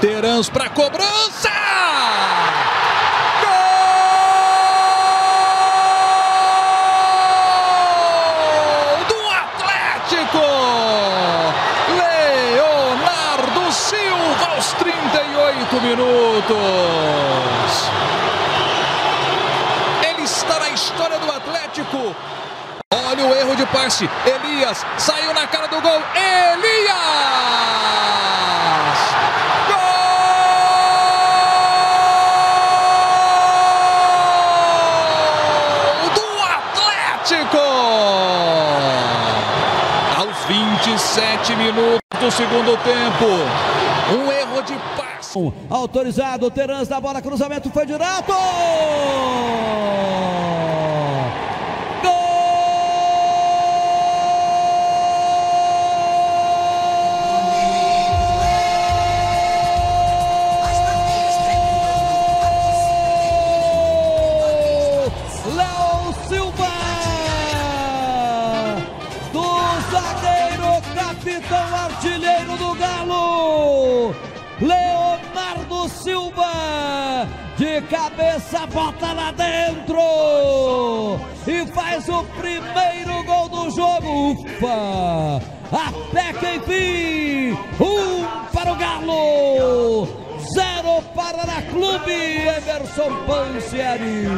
Terãs para cobrança! Gol do Atlético! Leonardo Silva aos 38 minutos. Ele está na história do Atlético. Olha o erro de passe. Elias saiu na cara do gol. Elias! Gol do Atlético! Aos 27 minutos do segundo tempo. Um erro de passe. Autorizado, Terãs da bola, cruzamento foi direto! De cabeça, bota lá dentro! E faz o primeiro gol do jogo! Ufa! Até que enfim! Um para o Galo! Zero Paraná Clube, Emerson Pancieri.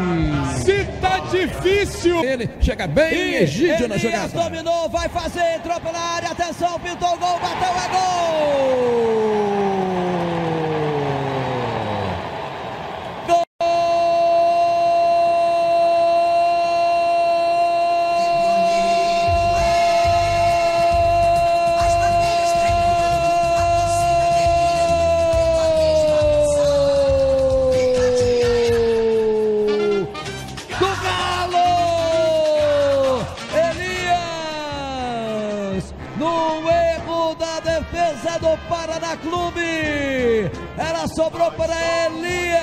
Se tá difícil. Ele chega bem, Egídio na jogada. dominou, vai fazer, entrou pela área, atenção, pintou o gol, bateu, é gol! Da defesa do Paraná Clube! Ela sobrou para Elias!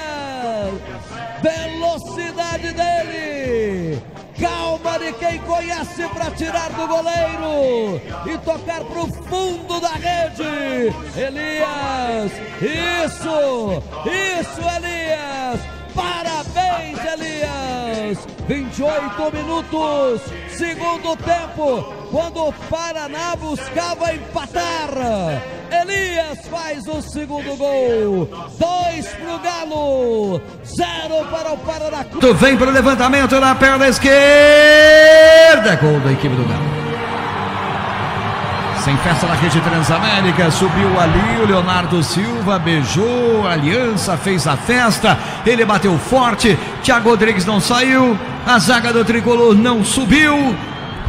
Velocidade dele! Calma de quem conhece para tirar do goleiro e tocar para o fundo da rede. Elias, isso, isso, Elias. Parabéns, Elias! 28 minutos, segundo tempo, quando o Paraná buscava empatar. Elias faz o segundo gol. Dois para o Galo, zero para o Paraná. Tu vem para o levantamento na perna esquerda. Gol da equipe do Galo. Sem festa na rede Transamérica, subiu ali o Leonardo Silva, beijou a aliança, fez a festa, ele bateu forte, Thiago Rodrigues não saiu, a zaga do tricolor não subiu,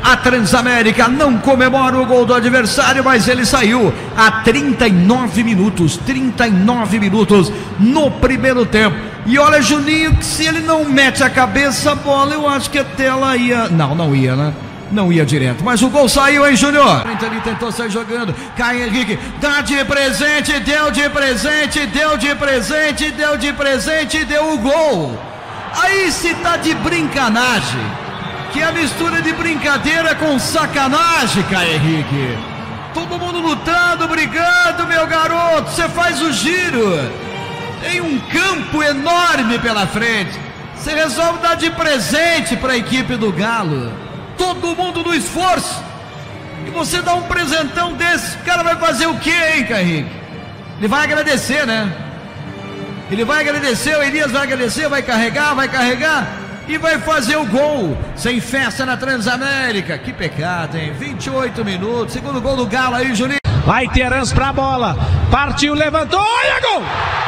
a Transamérica não comemora o gol do adversário, mas ele saiu a 39 minutos, 39 minutos no primeiro tempo. E olha, Juninho, que se ele não mete a cabeça a bola, eu acho que até ela ia. Não, não ia, né? Não ia direto, mas o gol saiu, hein, Júnior? Ele tentou sair jogando. Caio Henrique, dá de presente, deu de presente, deu de presente, deu de presente, deu o gol. Aí se tá de brincanagem, que é a mistura de brincadeira com sacanagem, Caio Henrique. Todo mundo lutando, brigando, meu garoto. Você faz o giro. Tem um campo enorme pela frente. Você resolve dar de presente para a equipe do Galo. Todo mundo no esforço. E você dá um presentão desse, o cara vai fazer o quê, hein, Henrique? Ele vai agradecer, né? Ele vai agradecer, o Elias vai agradecer, vai carregar, vai carregar e vai fazer o gol. Sem festa na Transamérica. Que pecado, hein? 28 minutos, segundo gol do Galo aí, Juninho. Vai Terans pra bola. Partiu, levantou. Olha gol!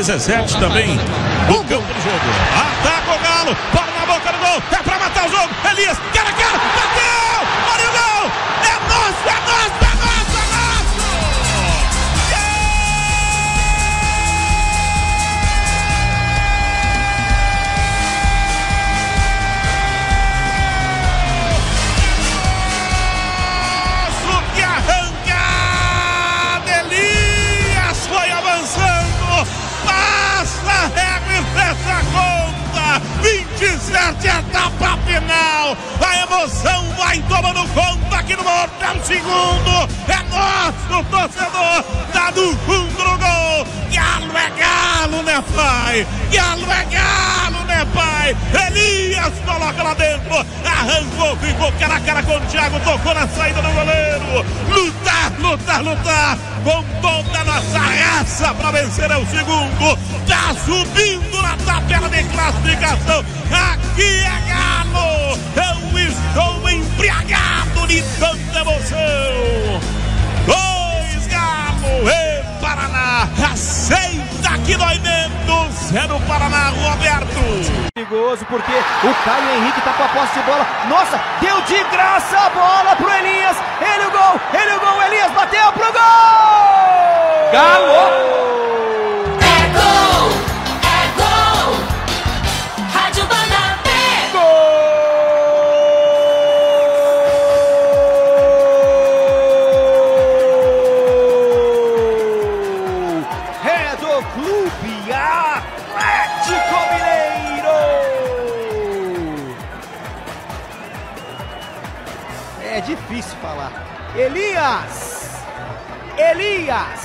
17 também no campo do jogo. Ataque! Galo. Bola na boca do gol. É pra matar o jogo. Elias, cara, cara, bateu! Emoção vai tomando conta aqui no Mortal Segundo. É nosso torcedor. Tá no fundo do gol. Galo é galo, né, pai? Galo é galo, né, pai? Elias coloca lá dentro. Arrancou, ficou cara a cara com o Thiago. Tocou na saída do goleiro. Lutar, lutar, lutar. Com toda a nossa raça para vencer é o segundo. Tá subindo na tabela de classificação. Aqui é Galo. Roberto. Perigoso porque o Caio Henrique tá com a posse de bola. Nossa, deu de graça a bola pro Elias. Ele o gol, ele o gol, Elias bateu pro gol! Galo! Clube Atlético Mineiro! É difícil falar. Elias! Elias!